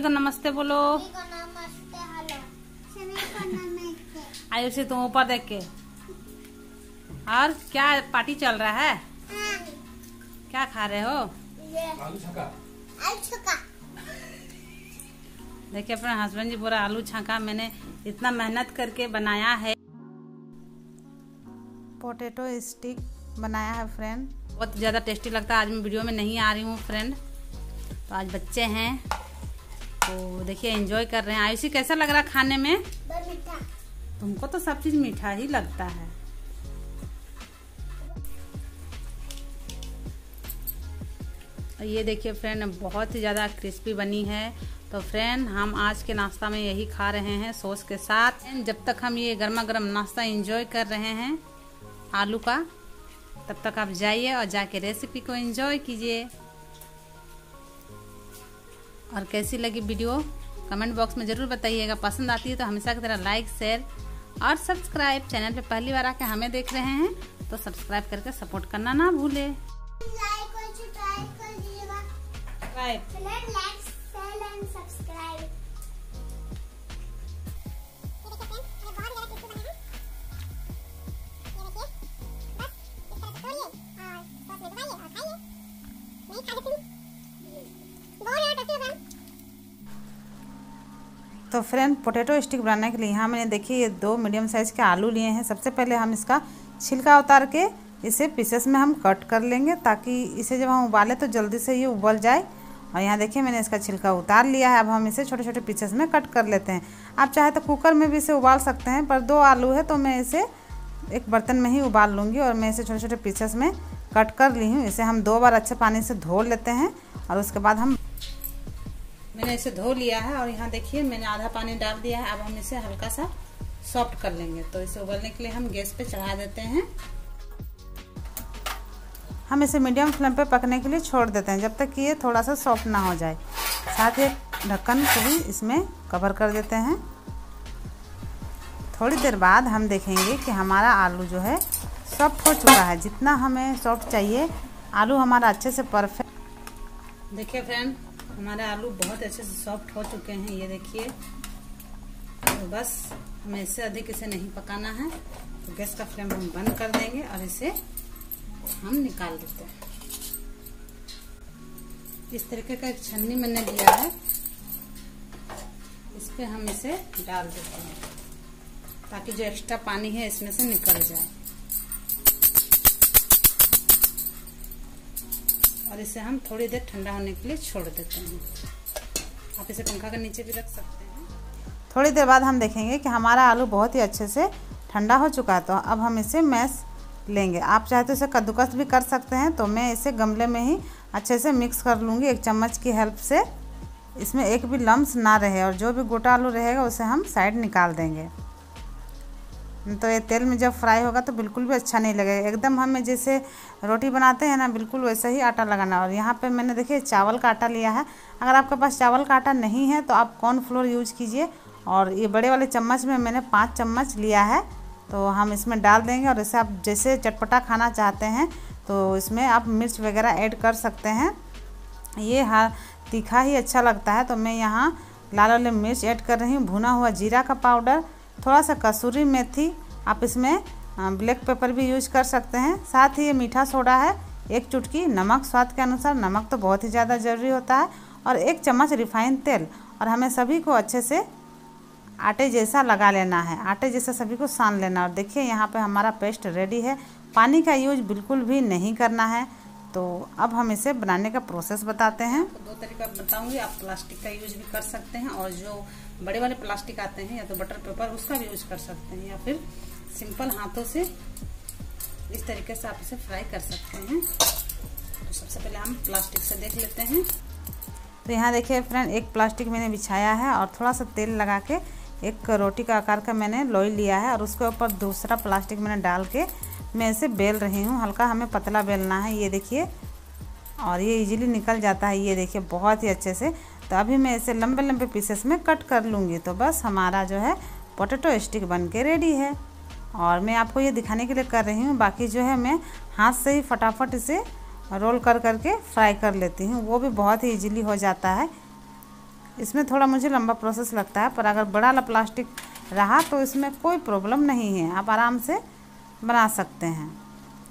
सभी को नमस्ते बोलो। नमस्ते आयुषी तुम ऊपर देख के। और क्या पार्टी चल रहा है? हाँ क्या खा रहे हो? देखिए अपने हस्बैंड जी बोला आलू छाका मैंने इतना मेहनत करके बनाया है। पोटैटो स्टिक बनाया है फ्रेंड बहुत ज़्यादा टेस्टी लगता है। आज मैं वीडियो में नहीं आ रही हूँ फ्रेंड तो आज बच्चे हैं। तो देखिए एंजॉय कर रहे हैं। आयुषी कैसा लग रहा खाने में? तुमको तो सब चीज़ मीठा ही लगता है। और ये देखिए फ्रेंड बहुत ही ज़्यादा क्रिस्पी बनी है। तो फ्रेंड हम आज के नाश्ता में यही खा रहे हैं सॉस के साथ। जब तक हम ये गर्मा गर्म नाश्ता एंजॉय कर रहे हैं आलू का तब तक आप जाइए और जाके रेसिपी को एंजॉय कीजिए। और कैसी लगी वीडियो कमेंट बॉक्स में ज़रूर बताइएगा। पसंद आती है तो हमेशा की तरह लाइक शेयर और सब्सक्राइब चैनल पे पहली बार आके हमें देख रहे हैं तो सब्सक्राइब करके सपोर्ट करना ना भूले। लाइक फ्रेंड, पोटैटो स्टिक बनाने के लिए यहाँ मैंने देखिए ये दो मीडियम साइज़ के आलू लिए हैं। सबसे पहले हम इसका छिलका उतार के इसे पीसेस में हम कट कर लेंगे ताकि इसे जब हम उबालें तो जल्दी से ये उबल जाए। और यहाँ देखिए मैंने इसका छिलका उतार लिया है। अब हम इसे छोटे छोटे पीसेस में कट कर लेते हैं। आप चाहे तो कुकर में भी इसे उबाल सकते हैं, पर दो आलू है तो मैं इसे एक बर्तन में ही उबाल लूँगी और मैं इसे छोटे छोटे पीसेस में कट कर ली हूँ। इसे हम दो बार अच्छे पानी से धो लेते हैं और उसके बाद हम मैंने इसे धो लिया है और यहाँ देखिए मैंने आधा पानी डाल दिया है। अब हम इसे हल्का सा सॉफ्ट कर लेंगे। तो इसे उबलने के लिए हम गैस पे चढ़ा देते हैं। हम इसे मीडियम फ्लेम पे पकने के लिए छोड़ देते हैं जब तक कि ये थोड़ा सा सॉफ्ट ना हो जाए। साथ ही ढक्कन को भी इसमें कवर कर देते हैं। थोड़ी देर बाद हम देखेंगे कि हमारा आलू जो है सॉफ्ट हो चुका है। जितना हमें सॉफ्ट चाहिए, आलू हमारा अच्छे से परफेक्ट देखिए फ्रेंड हमारे आलू बहुत अच्छे से सॉफ्ट हो चुके हैं, ये देखिए। तो बस हमें इससे अधिक इसे नहीं पकाना है। तो गैस का फ्लेम हम बंद कर देंगे और इसे हम निकाल देते हैं। इस तरीके का एक छन्नी मैंने लिया है। इस पर हम इसे डाल देते हैं, ताकि जो एक्स्ट्रा पानी है इसमें से निकल जाए। इसे हम थोड़ी देर ठंडा होने के लिए छोड़ देते हैं। आप इसे पंखा के नीचे भी रख सकते हैं। थोड़ी देर बाद हम देखेंगे कि हमारा आलू बहुत ही अच्छे से ठंडा हो चुका है तो अब हम इसे मैश लेंगे। आप चाहे तो इसे कद्दूकस भी कर सकते हैं तो मैं इसे गमले में ही अच्छे से मिक्स कर लूँगी एक चम्मच की हेल्प से। इसमें एक भी लम्स ना रहे और जो भी गोटा आलू रहेगा उसे हम साइड निकाल देंगे। तो ये तेल में जब फ्राई होगा तो बिल्कुल भी अच्छा नहीं लगेगा। एकदम हमें जैसे रोटी बनाते हैं ना, बिल्कुल वैसा ही आटा लगाना। और यहाँ पे मैंने देखिए चावल का आटा लिया है। अगर आपके पास चावल का आटा नहीं है तो आप कॉर्नफ्लोर यूज़ कीजिए। और ये बड़े वाले चम्मच में मैंने पाँच चम्मच लिया है। तो हम इसमें डाल देंगे और इसे आप जैसे चटपटा खाना चाहते हैं तो इसमें आप मिर्च वगैरह ऐड कर सकते हैं। ये हाँ तीखा ही अच्छा लगता है। तो मैं यहाँ लाल वाले मिर्च ऐड कर रही हूँ। भुना हुआ जीरा का पाउडर थोड़ा सा कसूरी मेथी आप इसमें ब्लैक पेपर भी यूज़ कर सकते हैं। साथ ही ये मीठा सोडा है। एक चुटकी नमक, स्वाद के अनुसार। नमक तो बहुत ही ज़्यादा ज़रूरी होता है। और एक चम्मच रिफाइंड तेल। और हमें सभी को अच्छे से आटे जैसा लगा लेना है। आटे जैसा सभी को सान लेना और देखिए, यहाँ पे हमारा पेस्ट रेडी है। पानी का यूज़ बिल्कुल भी नहीं करना है। तो अब हम इसे बनाने का प्रोसेस बताते हैं। तो दो तरीका बताऊँगी आप प्लास्टिक का यूज़ भी कर सकते हैं और जो बड़े वाले प्लास्टिक आते हैं या तो बटर पेपर उसका भी यूज़ कर सकते हैं या फिर सिंपल हाथों से इस तरीके से आप इसे फ्राई कर सकते हैं। तो सबसे पहले हम प्लास्टिक से देख लेते हैं। तो यहाँ देखिए फ्रेंड एक प्लास्टिक मैंने बिछाया है और थोड़ा सा तेल लगा के एक रोटी का आकार का मैंने लोई लिया है और उसके ऊपर दूसरा प्लास्टिक मैंने डाल के मैं इसे बेल रही हूँ। हल्का हमें पतला बेलना है, ये देखिए। और ये इजीली निकल जाता है, ये देखिए, बहुत ही अच्छे से। तो अभी मैं इसे लंबे लंबे पीसेस में कट कर लूँगी। तो बस हमारा जो है पोटैटो स्टिक बन के रेडी है। और मैं आपको ये दिखाने के लिए कर रही हूँ। बाकी जो है मैं हाथ से ही फटाफट इसे रोल कर, करके फ्राई कर लेती हूँ। वो भी बहुत ही इजीली हो जाता है। इसमें थोड़ा मुझे लंबा प्रोसेस लगता है, पर अगर बड़ा प्लास्टिक रहा तो इसमें कोई प्रॉब्लम नहीं है। आप आराम से बना सकते हैं।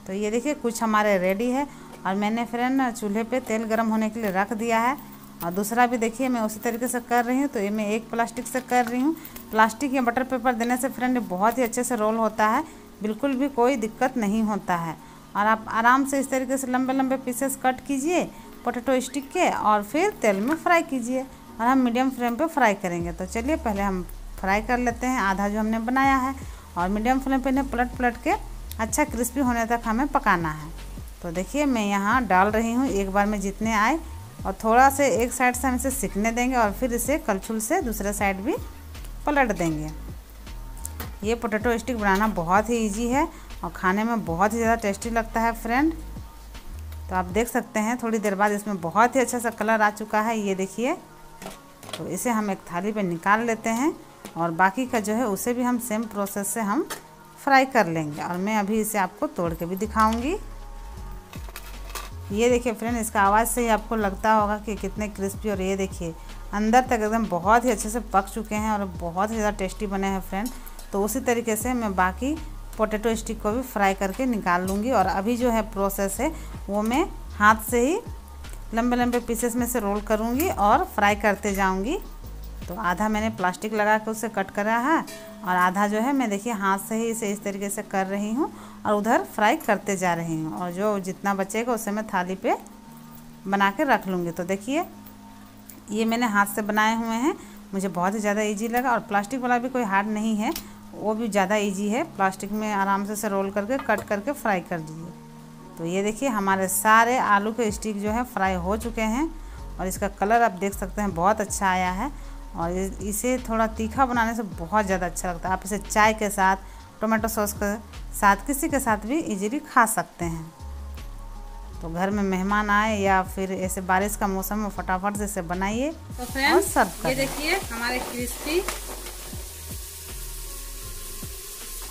तो ये देखिए, कुछ हमारे रेडी है और मैंने फ्रेंड चूल्हे पे तेल गर्म होने के लिए रख दिया है। और दूसरा भी देखिए, मैं उसी तरीके से कर रही हूँ तो ये मैं एक प्लास्टिक से कर रही हूँ। प्लास्टिक या बटर पेपर देने से फ्रेंड बहुत ही अच्छे से रोल होता है, बिल्कुल भी कोई दिक्कत नहीं होता है। और आप आराम से इस तरीके से लंबे लंबे पीसेस कट कीजिए पोटैटो स्टिक के और फिर तेल में फ्राई कीजिए और हम मीडियम फ्लेम पे फ्राई करेंगे। तो चलिए, पहले हम फ्राई कर लेते हैं, आधा जो हमने बनाया है। और मीडियम फ्लेम पे इन्हें पलट पलट के अच्छा क्रिस्पी होने तक हमें पकाना है। तो देखिए, मैं यहाँ डाल रही हूँ। एक बार में जितने आए और थोड़ा से एक साइड से हम इसे सीखने देंगे और फिर इसे कलछुल से दूसरे साइड भी पलट देंगे। ये पोटैटो स्टिक बनाना बहुत ही ईजी है और खाने में बहुत ही ज़्यादा टेस्टी लगता है फ्रेंड तो आप देख सकते हैं, थोड़ी देर बाद इसमें बहुत ही अच्छा सा कलर आ चुका है। ये देखिए तो इसे हम एक थाली पे निकाल लेते हैं। और बाकी का जो है उसे भी हम सेम प्रोसेस से हम फ्राई कर लेंगे। और मैं अभी इसे आपको तोड़ के भी दिखाऊँगी। ये देखिए फ्रेंड इसका आवाज़ से ही आपको लगता होगा कि कितने क्रिस्पी और ये देखिए, अंदर तक एकदम बहुत ही अच्छे से पक चुके हैं और बहुत ही ज़्यादा टेस्टी बने हैं फ्रेंड तो उसी तरीके से मैं बाकी पोटैटो स्टिक को भी फ्राई करके निकाल लूँगी और अभी जो है प्रोसेस है, वो मैं हाथ से ही लंबे लंबे पीसेस में से रोल करूँगी और फ्राई करते जाऊँगी। तो आधा मैंने प्लास्टिक लगा के उसे कट करा है और आधा जो है मैं देखिए हाथ से ही इसे इस तरीके से कर रही हूँ और उधर फ्राई करते जा रही हूँ और जो जितना बचेगा उसे मैं थाली पे बना के रख लूँगी। तो देखिए, ये मैंने हाथ से बनाए हुए हैं। मुझे बहुत ही ज़्यादा ईजी लगा और प्लास्टिक वाला भी कोई हार्ड नहीं है। वो भी ज़्यादा ईजी है। प्लास्टिक में आराम से से रोल करके कट करके फ्राई कर दीजिए। तो ये देखिए हमारे सारे आलू के स्टिक जो है फ्राई हो चुके हैं और इसका कलर आप देख सकते हैं, बहुत अच्छा आया है। और इसे थोड़ा तीखा बनाने से बहुत ज़्यादा अच्छा लगता है। आप इसे चाय के साथ टोमेटो सॉस के साथ किसी के साथ भी इजीली खा सकते हैं। तो घर में मेहमान आए या फिर ऐसे बारिश का मौसम में फटाफट से इसे बनाइए तो और सर्व ये देखिए हमारे क्रिस्पी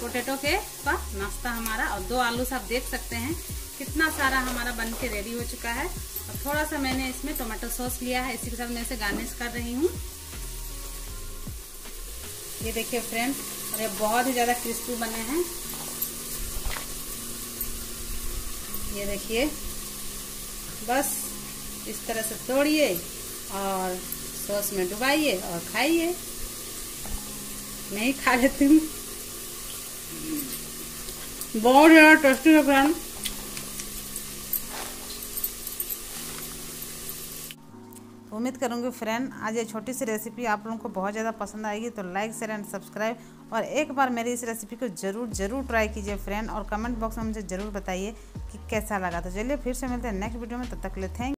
पोटैटो के का नाश्ता हमारा। और दो आलू से आप देख सकते हैं कितना सारा हमारा बन के रेडी हो चुका है। और थोड़ा सा मैंने इसमें टोमेटो सॉस लिया है इसी के साथ मैं इसे गार्निश कर रही हूँ। ये देखिए फ्रेंड और ये बहुत ही ज़्यादा क्रिस्पी बने हैं। ये देखिए, बस इस तरह से तोड़िए और सॉस में डुबाइए और खाइए। मैं ही खा लेती हूँ। बहुत ज़्यादा टेस्टी है फ्रेंड उम्मीद करूँगी फ्रेंड आज ये छोटी सी रेसिपी आप लोगों को बहुत ज़्यादा पसंद आएगी तो लाइक शेयर एंड सब्सक्राइब और एक बार मेरी इस रेसिपी को ज़रूर ज़रूर ट्राई कीजिए फ्रेंड और कमेंट बॉक्स में मुझे ज़रूर बताइए कि कैसा लगा। तो चलिए फिर से मिलते हैं नेक्स्ट वीडियो में, तब तक ले थैंक